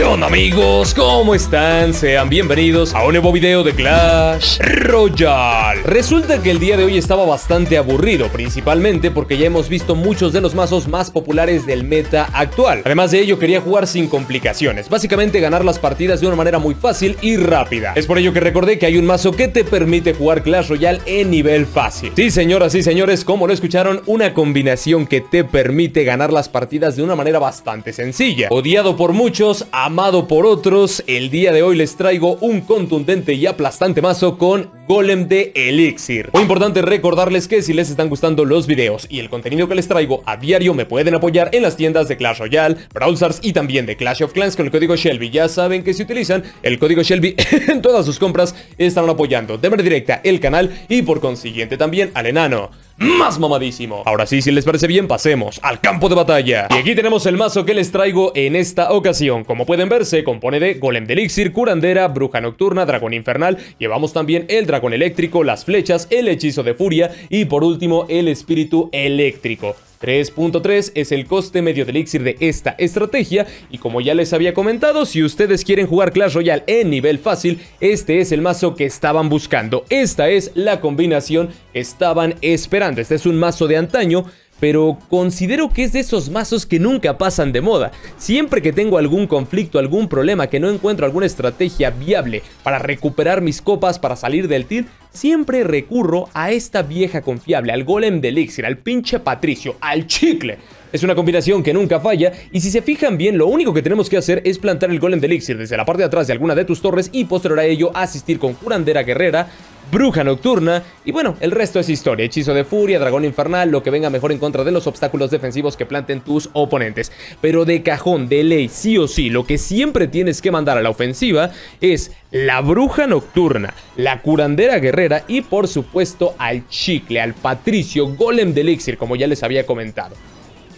¿Qué onda amigos? ¿Cómo están? Sean bienvenidos a un nuevo video de Clash Royale. Resulta que el día de hoy estaba bastante aburrido, principalmente porque ya hemos visto muchos de los mazos más populares del meta actual. Además de ello quería jugar sin complicaciones, básicamente ganar las partidas de una manera muy fácil y rápida. Es por ello que recordé que hay un mazo que te permite jugar Clash Royale en nivel fácil. Sí señoras y señores, como lo escucharon, una combinación que te permite ganar las partidas de una manera bastante sencilla. Odiado por muchos, amado por otros, el día de hoy les traigo un contundente y aplastante mazo con Golem de Elixir. Muy importante recordarles que si les están gustando los videos y el contenido que les traigo a diario, me pueden apoyar en las tiendas de Clash Royale, Brawl Stars y también de Clash of Clans con el código Shelby. Ya saben que si utilizan el código Shelby en todas sus compras, estarán apoyando de manera directa el canal y por consiguiente también al enano más mamadísimo. Ahora sí, si les parece bien, pasemos al campo de batalla. Y aquí tenemos el mazo que les traigo en esta ocasión. Como pueden ver, se compone de Golem de Elixir, Curandera, Bruja Nocturna, Dragón Infernal. Llevamos también el Dragón Eléctrico, las flechas, el Hechizo de Furia y por último el Espíritu Eléctrico. 3.3 es el coste medio de elixir de esta estrategia y como ya les había comentado, si ustedes quieren jugar Clash Royale en nivel fácil, este es el mazo que estaban buscando. Esta es la combinación que estaban esperando. Este es un mazo de antaño pero considero que es de esos mazos que nunca pasan de moda. Siempre que tengo algún conflicto, algún problema, que no encuentro alguna estrategia viable para recuperar mis copas, para salir del tilt, siempre recurro a esta vieja confiable, al golem de elixir, al pinche patricio, al chicle. Es una combinación que nunca falla y si se fijan bien lo único que tenemos que hacer es plantar el golem de elixir desde la parte de atrás de alguna de tus torres y posterior a ello asistir con curandera guerrera, bruja nocturna y bueno, el resto es historia, hechizo de furia, dragón infernal, lo que venga mejor en contra de los obstáculos defensivos que planten tus oponentes. Pero de cajón, de ley, sí o sí, lo que siempre tienes que mandar a la ofensiva es la bruja nocturna, la curandera guerrera y por supuesto al chicle, al patricio golem de elixir como ya les había comentado.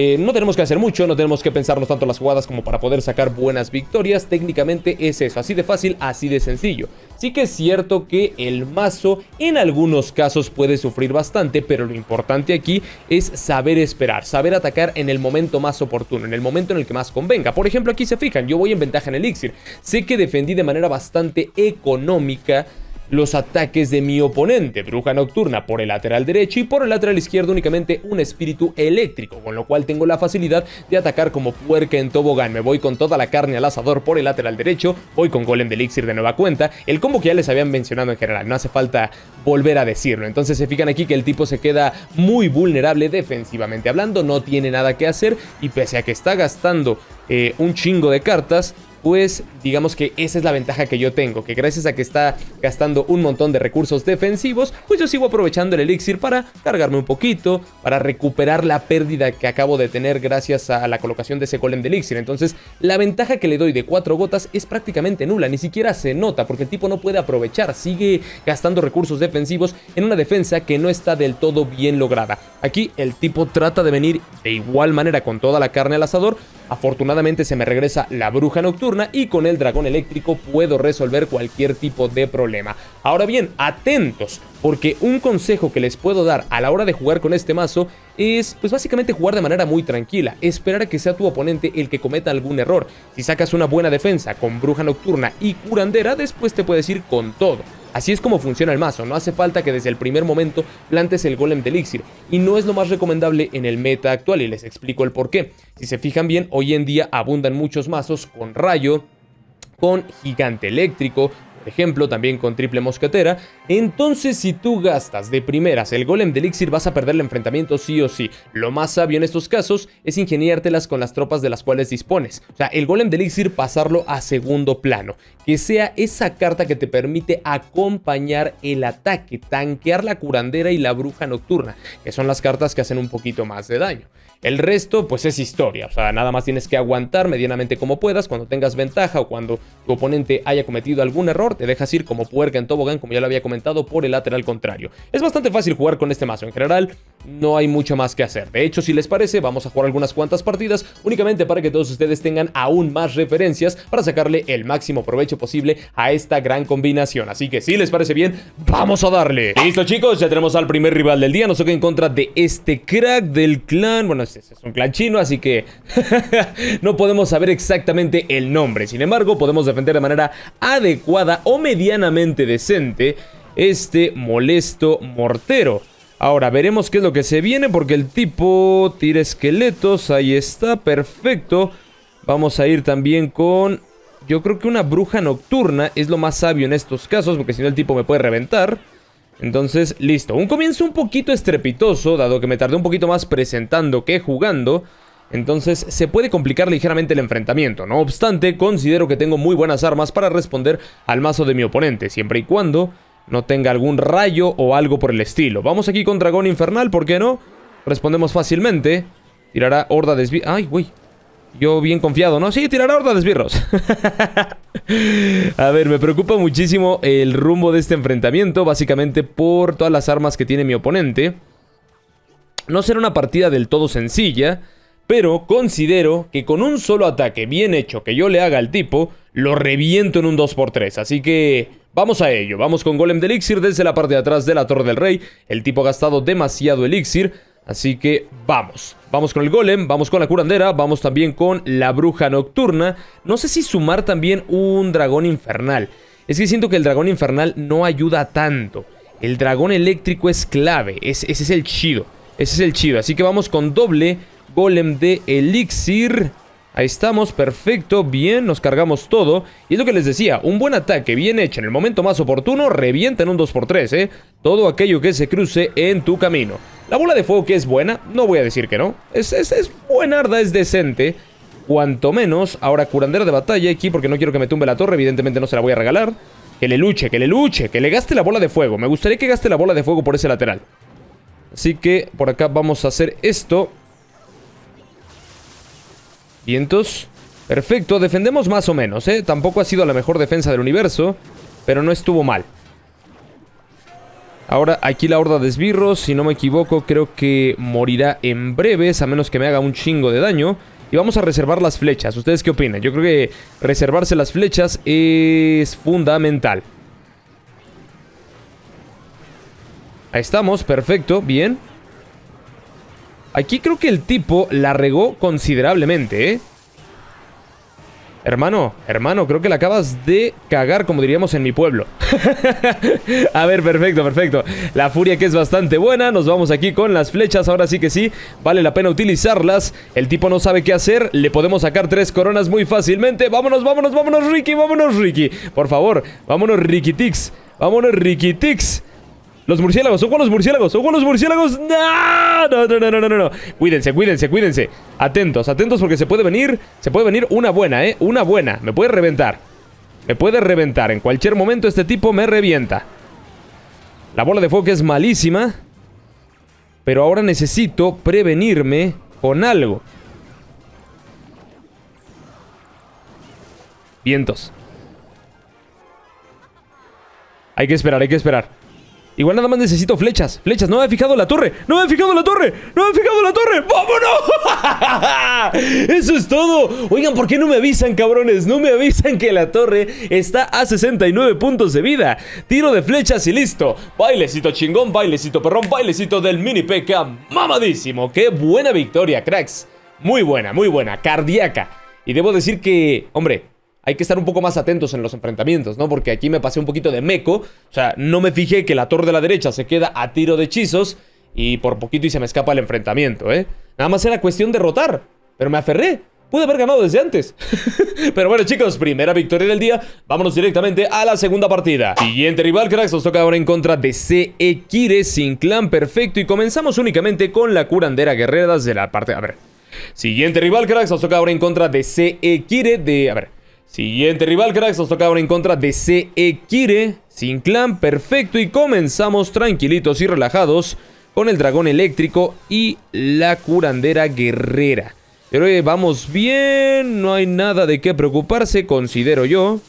Eh, no tenemos que hacer mucho, no tenemos que pensarnos tanto las jugadas como para poder sacar buenas victorias. Técnicamente es eso, así de fácil, así de sencillo. Sí que es cierto que el mazo en algunos casos puede sufrir bastante, pero lo importante aquí es saber esperar, saber atacar en el momento más oportuno, en el momento en el que más convenga. Por ejemplo, aquí se fijan, yo voy en ventaja en Elixir. Sé que defendí de manera bastante económica los ataques de mi oponente, Bruja Nocturna por el lateral derecho y por el lateral izquierdo únicamente un espíritu eléctrico, con lo cual tengo la facilidad de atacar como puerca en tobogán. Me voy con toda la carne al asador por el lateral derecho, voy con Golem de Elixir de nueva cuenta, el combo que ya les habían mencionado en general, no hace falta volver a decirlo. Entonces se fijan aquí que el tipo se queda muy vulnerable defensivamente hablando, no tiene nada que hacer y pese a que está gastando eh, un chingo de cartas, pues digamos que esa es la ventaja que yo tengo, que gracias a que está gastando un montón de recursos defensivos, pues yo sigo aprovechando el elixir para cargarme un poquito, para recuperar la pérdida que acabo de tener gracias a la colocación de ese golem de elixir. Entonces, la ventaja que le doy de cuatro gotas es prácticamente nula, ni siquiera se nota, porque el tipo no puede aprovechar, sigue gastando recursos defensivos en una defensa que no está del todo bien lograda. Aquí el tipo trata de venir de igual manera con toda la carne al asador, afortunadamente se me regresa la bruja nocturna y con el dragón eléctrico puedo resolver cualquier tipo de problema. Ahora bien, atentos, porque un consejo que les puedo dar a la hora de jugar con este mazo es pues básicamente jugar de manera muy tranquila, esperar a que sea tu oponente el que cometa algún error. Si sacas una buena defensa con bruja nocturna y curandera, después te puedes ir con todo. Así es como funciona el mazo, no hace falta que desde el primer momento plantes el golem de elixir y no es lo más recomendable en el meta actual y les explico el por qué. Si se fijan bien, hoy en día abundan muchos mazos con rayo, con gigante eléctrico, ejemplo, también con triple mosquetera. Entonces, si tú gastas de primeras el golem de elixir, vas a perder el enfrentamiento sí o sí. Lo más sabio en estos casos es ingeniártelas con las tropas de las cuales dispones. O sea, el golem de elixir pasarlo a segundo plano. Que sea esa carta que te permite acompañar el ataque, tanquear la curandera y la bruja nocturna, que son las cartas que hacen un poquito más de daño. El resto, pues es historia, o sea, nada más tienes que aguantar medianamente como puedas, cuando tengas ventaja o cuando tu oponente haya cometido algún error, te dejas ir como puerca en tobogán, como ya lo había comentado, por el lateral contrario. Es bastante fácil jugar con este mazo, en general no hay mucho más que hacer. De hecho, si les parece, vamos a jugar algunas cuantas partidas, únicamente para que todos ustedes tengan aún más referencias para sacarle el máximo provecho posible a esta gran combinación. Así que si les parece bien, vamos a darle. Listo chicos, ya tenemos al primer rival del día, nos toca en contra de este crack del clan, bueno, este es un clan chino, así que no podemos saber exactamente el nombre. Sin embargo, podemos defender de manera adecuada o medianamente decente este molesto mortero. Ahora, veremos qué es lo que se viene porque el tipo tira esqueletos, ahí está, perfecto. Vamos a ir también con... Yo creo que una bruja nocturna es lo más sabio en estos casos porque si no el tipo me puede reventar. Entonces, listo. Un comienzo un poquito estrepitoso, dado que me tardé un poquito más presentando que jugando. Entonces se puede complicar ligeramente el enfrentamiento, no obstante considero que tengo muy buenas armas para responder al mazo de mi oponente, siempre y cuando no tenga algún rayo o algo por el estilo. Vamos aquí con Dragón Infernal, ¿por qué no? Respondemos fácilmente. Tirará Horda de esbirros. ¡Ay, güey! Yo bien confiado, ¿no? Sí, tirará Horda de esbirros. A ver, me preocupa muchísimo el rumbo de este enfrentamiento, básicamente por todas las armas que tiene mi oponente. No será una partida del todo sencilla pero considero que con un solo ataque bien hecho que yo le haga al tipo, lo reviento en un 2x3. Así que vamos a ello. Vamos con Golem de Elixir desde la parte de atrás de la Torre del Rey. El tipo ha gastado demasiado Elixir. Así que vamos. Vamos con el Golem, vamos con la curandera, vamos también con la Bruja Nocturna. No sé si sumar también un Dragón Infernal. Es que siento que el Dragón Infernal no ayuda tanto. El Dragón Eléctrico es clave, ese es el chido. Ese es el chido, así que vamos con doble golem de elixir. Ahí estamos, perfecto, bien, nos cargamos todo. Y es lo que les decía, un buen ataque bien hecho en el momento más oportuno, revienta en un 2x3, ¿eh? Todo aquello que se cruce en tu camino. La bola de fuego que es buena, no voy a decir que no. Es, es, es buenarda, es decente. Cuanto menos, ahora curandera de batalla aquí porque no quiero que me tumbe la torre, evidentemente no se la voy a regalar. Que le luche, que le luche, que le gaste la bola de fuego. Me gustaría que gaste la bola de fuego por ese lateral. Así que por acá vamos a hacer esto. Vientos. Perfecto, defendemos más o menos, ¿eh? Tampoco ha sido la mejor defensa del universo, pero no estuvo mal. Ahora, aquí la horda de esbirros, si no me equivoco, creo que morirá en breves, a menos que me haga un chingo de daño. Y vamos a reservar las flechas. ¿Ustedes qué opinan? Yo creo que reservarse las flechas es fundamental. Ahí estamos, perfecto, bien. Aquí creo que el tipo la regó considerablemente, ¿eh? Hermano, hermano, creo que la acabas de cagar, como diríamos en mi pueblo. a ver, perfecto, perfecto. La furia que es bastante buena. Nos vamos aquí con las flechas. Ahora sí que sí, vale la pena utilizarlas. El tipo no sabe qué hacer. Le podemos sacar tres coronas muy fácilmente. Vámonos, vámonos, vámonos, Ricky, vámonos, Ricky. Por favor, vámonos, Ricky Tix. Vámonos, Ricky Tix. Los murciélagos, ojo a los murciélagos, ojo a los murciélagos. No, no, no, no, no, no. Cuídense, cuídense, cuídense. Atentos, atentos porque se puede venir, se puede venir una buena, ¿eh? Una buena. Me puede reventar. Me puede reventar. En cualquier momento este tipo me revienta. La bola de fuego es malísima. Pero ahora necesito prevenirme con algo. Vientos. Hay que esperar, hay que esperar. Igual nada más necesito flechas. Flechas. No me he fijado la torre. No me he fijado la torre. No me he fijado la torre. ¡Vámonos! Eso es todo. Oigan, ¿por qué no me avisan, cabrones? No me avisan que la torre está a 69 puntos de vida. Tiro de flechas y listo. Bailecito chingón, bailecito perrón, bailecito del mini PK. Mamadísimo. Qué buena victoria, cracks. Muy buena, muy buena. Cardíaca. Y debo decir que, hombre, hay que estar un poco más atentos en los enfrentamientos, ¿no? Porque aquí me pasé un poquito de meco. O sea, no me fijé que la torre de la derecha se queda a tiro de hechizos. Y por poquito y se me escapa el enfrentamiento, ¿eh? Nada más era cuestión de rotar. Pero me aferré. Pude haber ganado desde antes. Pero bueno, chicos, primera victoria del día. Vámonos directamente a la segunda partida. Siguiente rival, cracks. Nos toca ahora en contra de CE Kire sin clan perfecto. Y comenzamos únicamente con la curandera guerrera de la parte... A ver. Siguiente rival, cracks. Nos toca ahora en contra de CE Kire de... A ver. Siguiente rival, cracks, nos toca ahora en contra de CE Kire, sin clan, perfecto, y comenzamos tranquilitos y relajados con el dragón eléctrico y la curandera guerrera. Pero vamos bien, no hay nada de qué preocuparse, considero yo.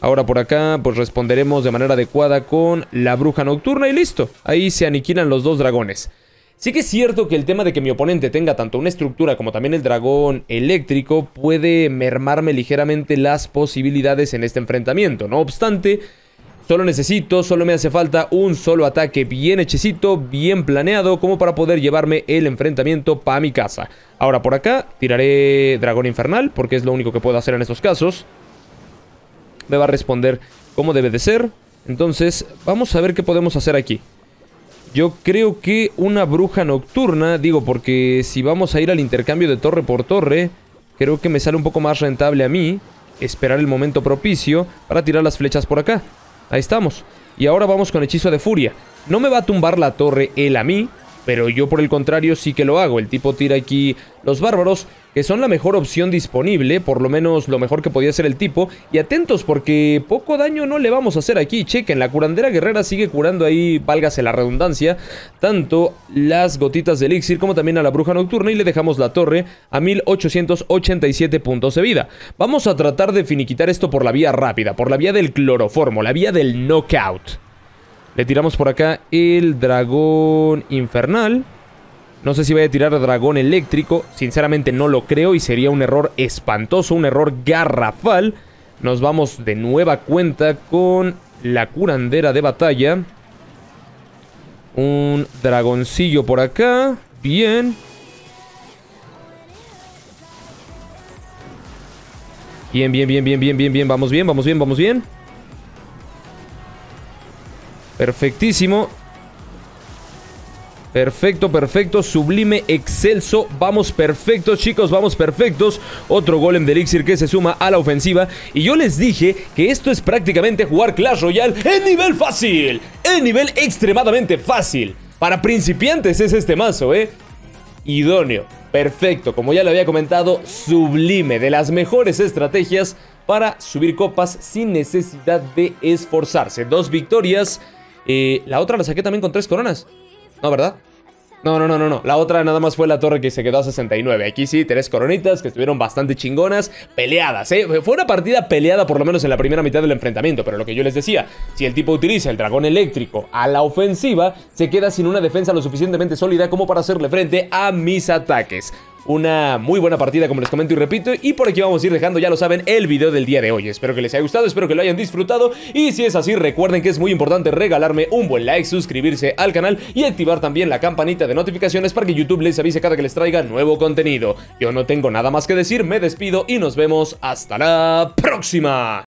Ahora por acá pues responderemos de manera adecuada con la bruja nocturna y listo. Ahí se aniquilan los dos dragones. Sí que es cierto que el tema de que mi oponente tenga tanto una estructura como también el dragón eléctrico puede mermarme ligeramente las posibilidades en este enfrentamiento. No obstante, solo necesito, solo me hace falta un solo ataque bien hechecito, bien planeado, como para poder llevarme el enfrentamiento para mi casa. Ahora por acá tiraré dragón infernal, porque es lo único que puedo hacer en estos casos. Me va a responder como debe de ser. Entonces, vamos a ver qué podemos hacer aquí. Yo creo que una bruja nocturna, digo, porque si vamos a ir al intercambio de torre por torre, creo que me sale un poco más rentable a mí esperar el momento propicio para tirar las flechas por acá. Ahí estamos. Y ahora vamos con hechizo de furia. No me va a tumbar la torre él a mí, pero yo por el contrario sí que lo hago. El tipo tira aquí los bárbaros, que son la mejor opción disponible, por lo menos lo mejor que podía ser el tipo. Y atentos porque poco daño no le vamos a hacer aquí. Chequen, la curandera guerrera sigue curando ahí, válgase la redundancia, tanto las gotitas de elixir como también a la bruja nocturna y le dejamos la torre a 1887 puntos de vida. Vamos a tratar de finiquitar esto por la vía rápida, por la vía del cloroformo, la vía del knockout. Le tiramos por acá el dragón infernal. No sé si voy a tirar dragón eléctrico. Sinceramente no lo creo y sería un error espantoso, un error garrafal. Nos vamos de nueva cuenta con la curandera de batalla. Un dragoncillo por acá. Bien. Bien, bien, bien, bien, bien, bien, bien. Vamos bien, vamos bien, vamos bien. Perfectísimo. Perfecto, perfecto, sublime, excelso, vamos perfectos chicos, vamos perfectos. Otro golem de Elixir que se suma a la ofensiva. Y yo les dije que esto es prácticamente jugar Clash Royale en nivel fácil. En nivel extremadamente fácil. Para principiantes es este mazo, eh Idóneo, perfecto, como ya lo había comentado, sublime. De las mejores estrategias para subir copas sin necesidad de esforzarse. Dos victorias eh, la otra la saqué también con tres coronas. No, ¿verdad? No, no, no, no, no. La otra nada más fue la torre que se quedó a 69. Aquí sí, tres coronitas que estuvieron bastante chingonas, peleadas, ¿eh? Fue una partida peleada por lo menos en la primera mitad del enfrentamiento, pero lo que yo les decía, si el tipo utiliza el dragón eléctrico a la ofensiva, se queda sin una defensa lo suficientemente sólida como para hacerle frente a mis ataques una muy buena partida como les comento y repito y por aquí vamos a ir dejando, ya lo saben, el video del día de hoy. Espero que les haya gustado, espero que lo hayan disfrutado y si es así recuerden que es muy importante regalarme un buen like, suscribirse al canal y activar también la campanita de notificaciones para que YouTube les avise cada que les traiga nuevo contenido. Yo no tengo nada más que decir, me despido y nos vemos hasta la próxima.